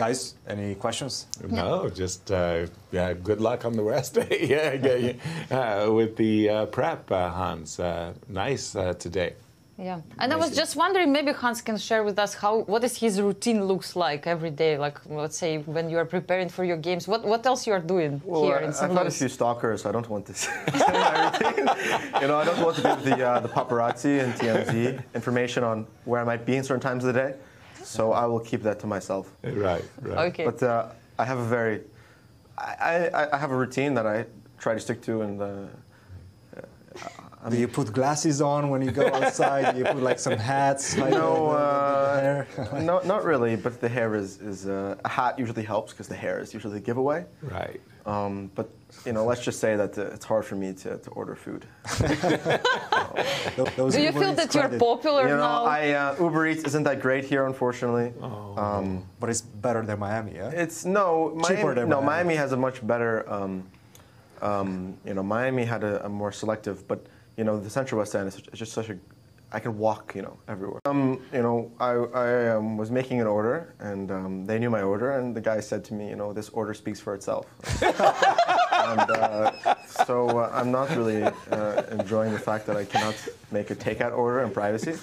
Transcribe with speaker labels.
Speaker 1: Guys, any questions?
Speaker 2: No, just uh, yeah, good luck on the rest yeah, yeah, uh, with the uh, prep, uh, Hans. Uh, nice uh, today.
Speaker 3: Yeah, and I was just wondering, maybe Hans can share with us how what is his routine looks like every day. Like, let's say when you are preparing for your games, what what else you are doing
Speaker 4: well,
Speaker 3: here in
Speaker 4: St.
Speaker 3: St.
Speaker 4: I've had a few stalkers, so I don't want to say my routine. you know, I don't want to give the uh, the paparazzi and TMZ information on where I might be in certain times of the day. So I will keep that to myself.
Speaker 2: Right, right.
Speaker 3: Okay.
Speaker 4: But uh, I have a very, I, I, I have a routine that I try to stick to, and uh,
Speaker 1: Do you put glasses on when you go outside? Do you put like some hats? Like
Speaker 4: no, uh,
Speaker 1: hair?
Speaker 4: no, not really. But the hair is is uh, a hat usually helps because the hair is usually the giveaway.
Speaker 2: Right.
Speaker 4: Um, but you know, let's just say that uh, it's hard for me to, to order food.
Speaker 1: Those
Speaker 3: Do you
Speaker 1: Uber
Speaker 3: feel
Speaker 1: Eats
Speaker 3: that you're
Speaker 1: credit.
Speaker 3: popular
Speaker 4: you know,
Speaker 3: now?
Speaker 4: I uh, Uber Eats isn't that great here, unfortunately. Um,
Speaker 1: But it's better than Miami, yeah?
Speaker 4: It's no
Speaker 1: Cheaper
Speaker 4: Miami.
Speaker 1: than
Speaker 4: No,
Speaker 1: Miami.
Speaker 4: Miami has a much better. Um, um, you know, Miami had a, a more selective, but you know, the Central West End is just such a. I can walk, you know, everywhere. Um, you know, I, I um, was making an order, and um, they knew my order, and the guy said to me, you know, this order speaks for itself. and uh, so uh, I'm not really uh, enjoying the fact that I cannot make a takeout order in privacy.